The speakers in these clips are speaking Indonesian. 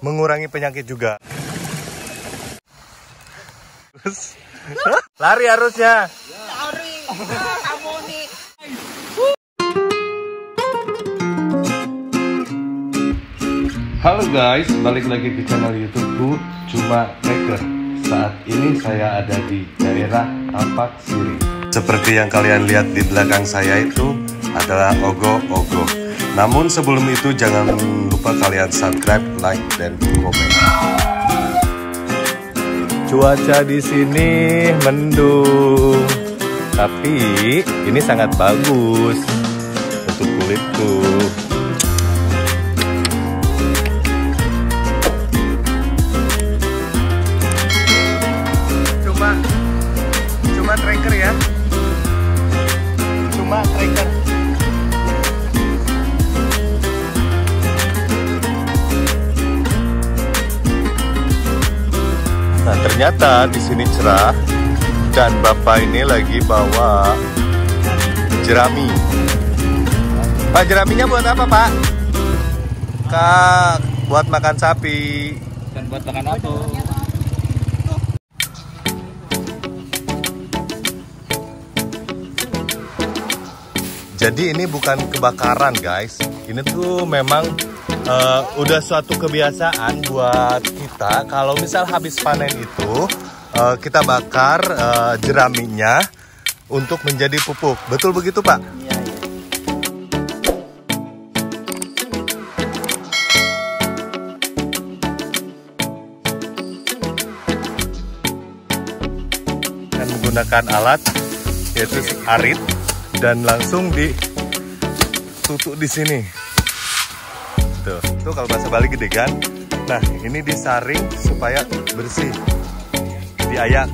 mengurangi penyakit juga. Lari harusnya. Halo guys, balik lagi ke channel YouTubeku Cuma Tracker. Saat ini saya ada di daerah Ampak Siri. Seperti yang kalian lihat di belakang saya itu adalah ogo-ogo. Namun sebelum itu jangan lupa kalian subscribe, like, dan komen. Cuaca di sini mendung, tapi ini sangat bagus untuk kulitku. Ternyata di sini cerah dan bapak ini lagi bawa jerami. Pak jeraminya buat apa pak? Kak buat makan sapi. dan buat makan apa? Jadi ini bukan kebakaran guys. Ini tuh memang eh, udah suatu kebiasaan buat kita. Kalau misal habis panen itu eh, kita bakar eh, jeraminya untuk menjadi pupuk. Betul begitu pak? Iya, iya. dan menggunakan alat yaitu arit dan langsung ditutup di sini. Tuh, tuh kalau bahasa Bali gede kan. Nah, ini disaring supaya bersih. Diayak.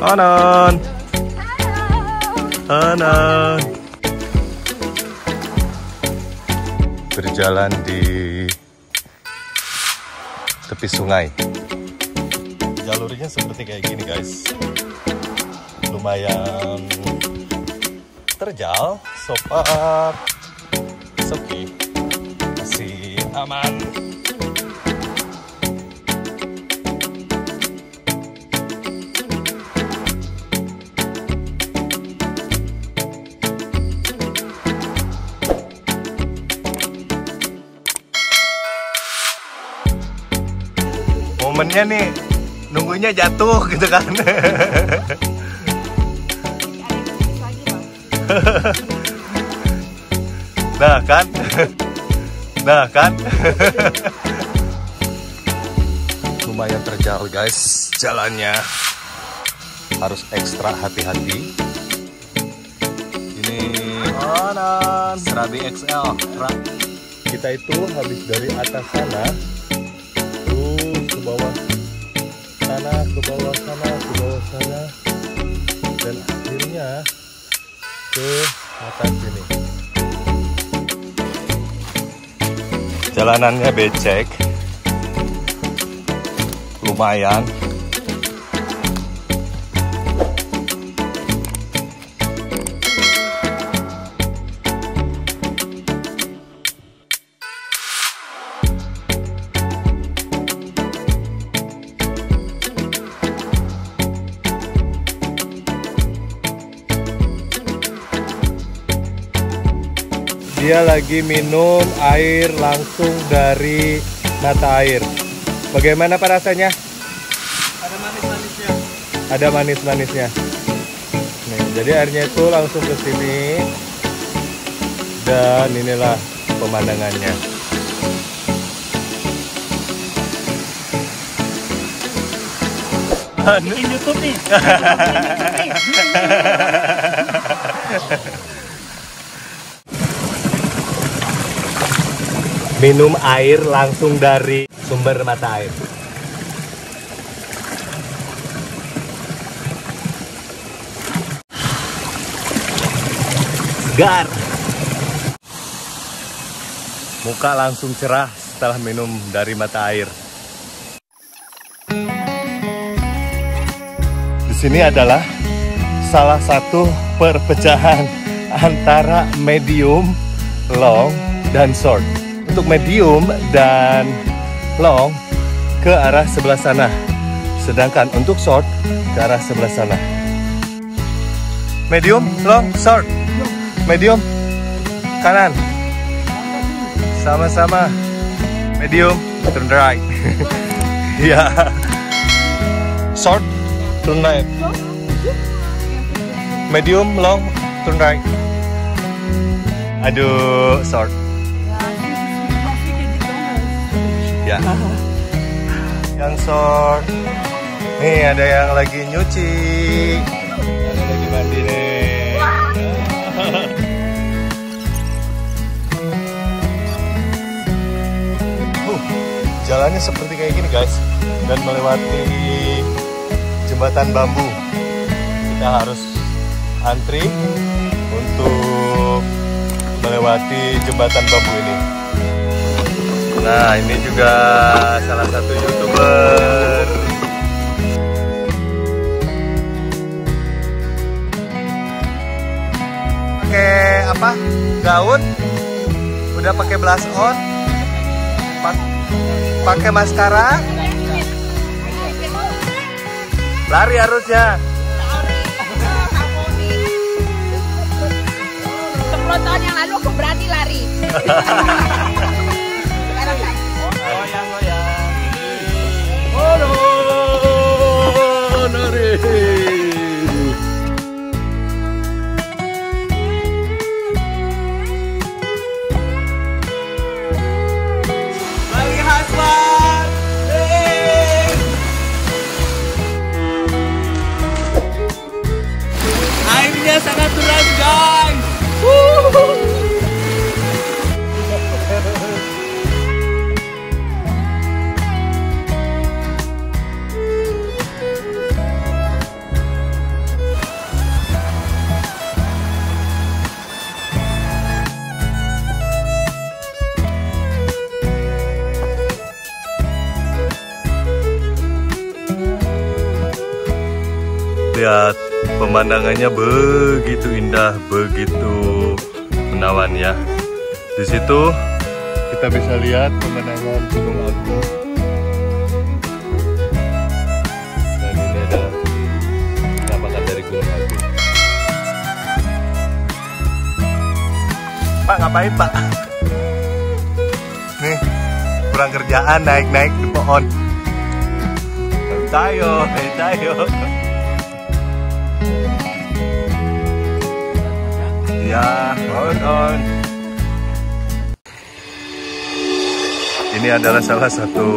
Anon. Anon. Berjalan di tepi sungai jalurnya seperti kayak gini guys lumayan terjal oke masih aman. Momennya nih nunggunya jatuh gitu kan nah kan? Nah kan? Lumayan terjal guys jalannya. Harus ekstra hati-hati. Ini serabi XL kita itu habis dari atas sana terus ke bawah sana ke bawah jalanannya becek. Lumayan dia lagi minum air langsung dari mata air. Bagaimana pak rasanya? Ada manis-manisnya. Ada manis-manisnya. Nih, jadi airnya itu langsung ke sini dan inilah pemandangannya. Bikin YouTube nih. Minum air langsung dari sumber mata air. Segar. Muka langsung cerah setelah minum dari mata air. Di sini adalah salah satu perpecahan antara medium, long, dan short. Untuk medium dan long ke arah sebelah sana. Sedangkan untuk short ke arah sebelah sana. Medium, long, short. Medium, kanan. Sama-sama. Medium, turn right. Ya. Short, turn right. Medium, long, turn right. Aduh, short. Ya. Yang short. Nih ada yang lagi nyuci. Ada lagi mandi nih. Uh, jalannya seperti kayak gini guys dan melewati jembatan bambu. Kita harus antri untuk melewati jembatan bambu ini. Nah, ini juga salah satu youtuber. Pakai apa? Gaun? Udah pakai blush on? Pak- Pakai maskara? Lari harusnya. Sepuluh tahun yang lalu aku berani lari. Aduh, Lihat pemandangannya begitu indah, begitu menawan ya. Di situ kita bisa lihat pemandangan Gunung Agung. Dan ini adalah penampakan dari Gunung Agung. Pak ngapain Pak? Nih kurang kerjaan naik-naik di pohon. Tayo, tayo. Ya, on on. Ini adalah salah satu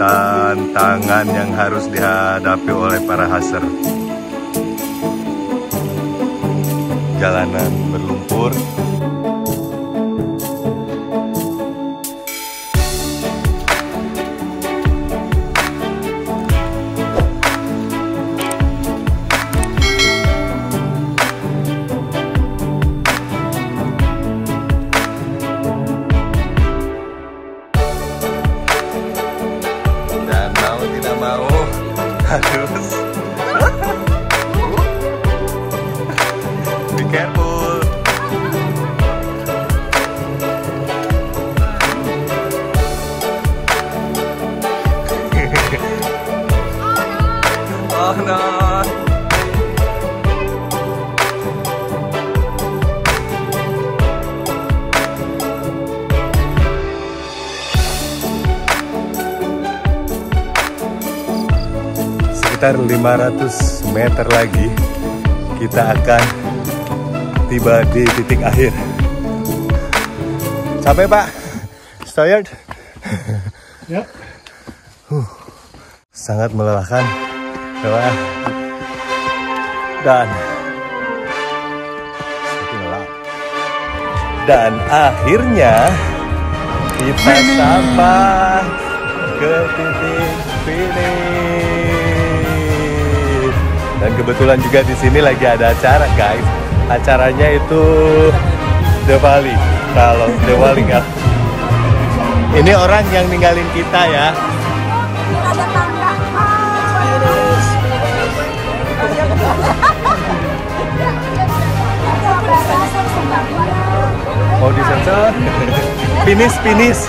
tantangan yang harus dihadapi oleh para haser. Jalanan berlumpur. Carlos. ¿De qué? Sekitar 500 meter lagi kita akan tiba di titik akhir. Sampai Pak. Tired? Ya. Sangat melelahkan. Lelah. Dan. Dan akhirnya kita sampai ke titik finish. Dan kebetulan juga di sini lagi ada acara guys. Acaranya itu Diwali. Kalau Diwali nggak ini orang yang ninggalin kita ya. Mau disensor? Finish, finish.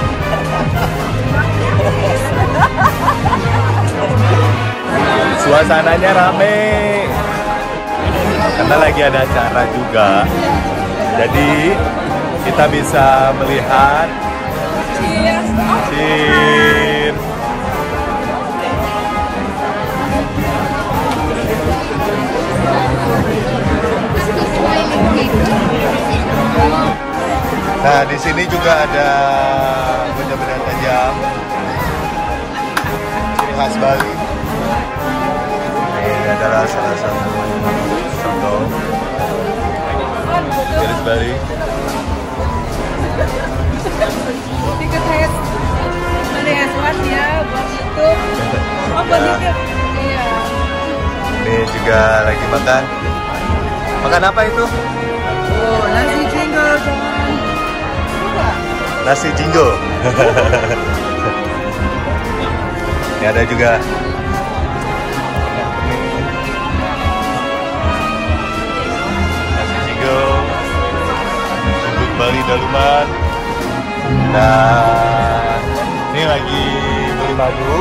Suasananya rame. Karena lagi ada acara juga. Jadi kita bisa melihat Cheers. Nah, di sini juga ada benda-benda tajam. Ciri khas Bali. Adalah salah satu contoh garis Bali. Ikut has dari Aswan ya buat YouTube. Oh buat. YouTube. Iya. Ini juga lagi makan. Makan apa itu? Oh nasi. Coba. Nasi jinggo. Ini ada juga Daluman. Dan ini lagi beli madu.